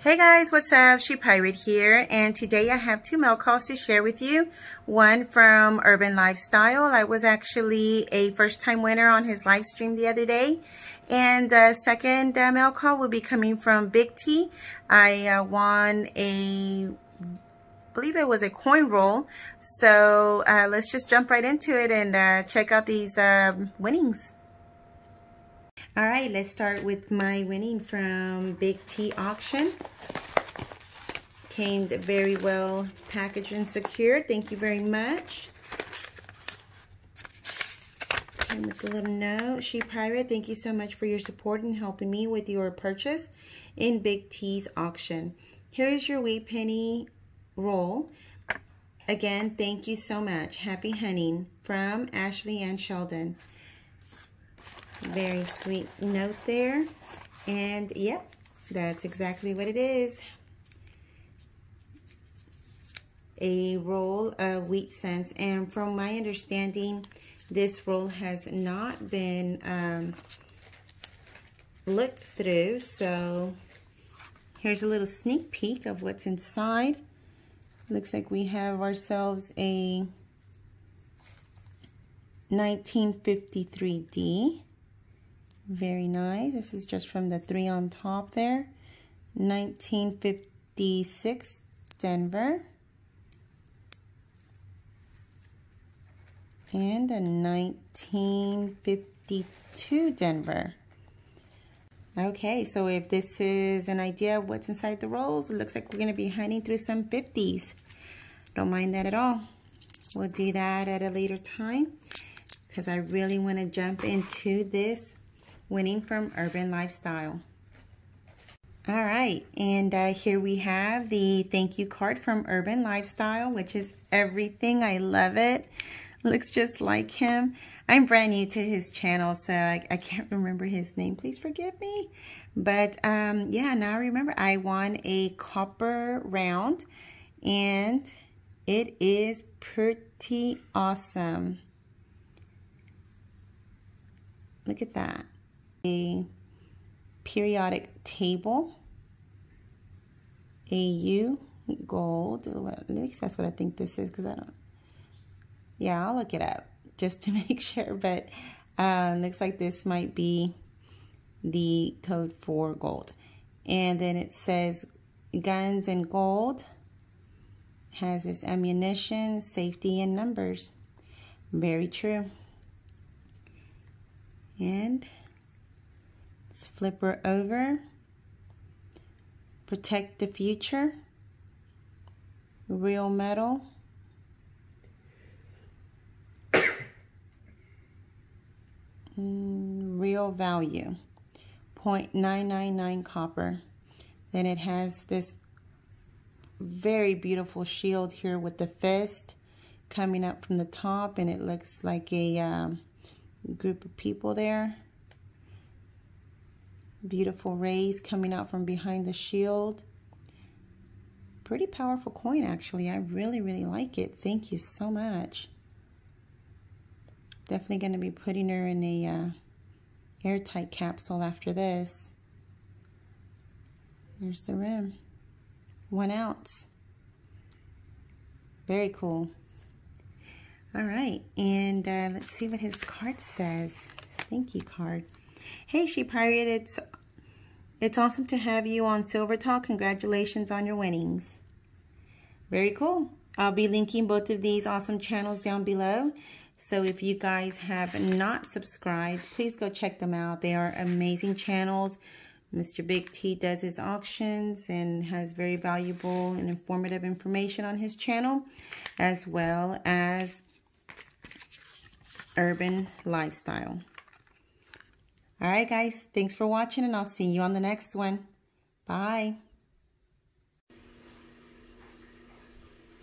Hey guys, what's up? She Pirate here, and today I have two mail calls to share with you. One from Urban Lifestyle. I was actually a first-time winner on his live stream the other day. And the second uh, mail call will be coming from Big T. I uh, won a believe it was a coin roll. So uh, let's just jump right into it and uh, check out these um, winnings. All right, let's start with my winning from Big T Auction. Came very well packaged and secured. Thank you very much. Came with a little note. She Pirate, thank you so much for your support and helping me with your purchase in Big T's auction. Here's your Wheat Penny roll. Again, thank you so much. Happy hunting from Ashley and Sheldon. Very sweet note there. And yep, that's exactly what it is. A roll of wheat cents. And from my understanding, this roll has not been um, looked through. So here's a little sneak peek of what's inside. Looks like we have ourselves a 1953D. Very nice. This is just from the three on top there. 1956 Denver. And a 1952 Denver. Okay, so if this is an idea of what's inside the rolls, it looks like we're going to be hunting through some 50s. Don't mind that at all. We'll do that at a later time because I really want to jump into this winning from Urban Lifestyle. All right, and uh, here we have the thank you card from Urban Lifestyle, which is everything. I love it. Looks just like him. I'm brand new to his channel, so I, I can't remember his name. Please forgive me. But um, yeah, now I remember I won a copper round, and it is pretty awesome. Look at that a periodic table, AU gold, at least that's what I think this is because I don't, yeah, I'll look it up just to make sure, but um, looks like this might be the code for gold. And then it says guns and gold has its ammunition, safety, and numbers. Very true. And Let's flip her over. Protect the future. Real metal. Mm, real value. 0.999 copper. Then it has this very beautiful shield here with the fist coming up from the top and it looks like a um, group of people there. Beautiful rays coming out from behind the shield. Pretty powerful coin, actually. I really, really like it. Thank you so much. Definitely going to be putting her in a uh, airtight capsule after this. There's the rim. One ounce. Very cool. All right, and uh, let's see what his card says. Thank you card. Hey, She Pirate, it's, it's awesome to have you on Silver Talk. Congratulations on your winnings. Very cool. I'll be linking both of these awesome channels down below. So if you guys have not subscribed, please go check them out. They are amazing channels. Mr. Big T does his auctions and has very valuable and informative information on his channel, as well as urban lifestyle. All right, guys. Thanks for watching, and I'll see you on the next one. Bye.